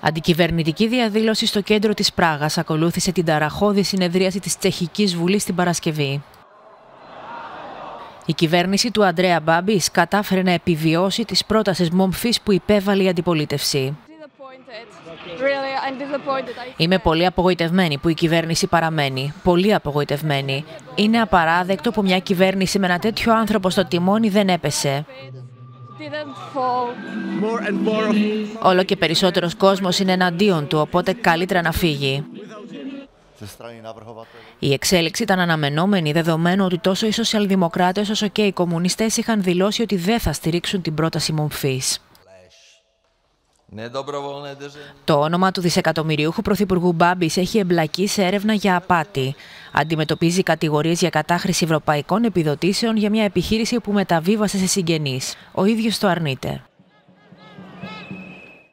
Αντικυβερνητική διαδήλωση στο κέντρο της Πράγας ακολούθησε την ταραχώδη συνεδρίαση της Τσεχικής Βουλής την Παρασκευή. Η κυβέρνηση του Αντρέα Μπάμπης κατάφερε να επιβιώσει τις πρότασεις μομφής που υπέβαλε η αντιπολίτευση. Είμαι πολύ απογοητευμένη που η κυβέρνηση παραμένει. Πολύ απογοητευμένη. Είναι απαράδεκτο που μια κυβέρνηση με ένα τέτοιο άνθρωπο στο τιμόνι δεν έπεσε. Όλο και περισσότερος κόσμος είναι εναντίον του, οπότε καλύτερα να φύγει. Η εξέλιξη ήταν αναμενόμενη, δεδομένου ότι τόσο οι σοσιαλδημοκράτες όσο και οι κομμουνιστές είχαν δηλώσει ότι δεν θα στηρίξουν την πρόταση μομφής. Το όνομα του δισεκατομμυριούχου πρωθυπουργού Μπάμπης έχει εμπλακεί σε έρευνα για απάτη. Αντιμετωπίζει κατηγορίες για κατάχρηση ευρωπαϊκών επιδοτήσεων για μια επιχείρηση που μεταβίβασε σε συγγενείς. Ο ίδιος το αρνείται.